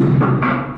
Thank you.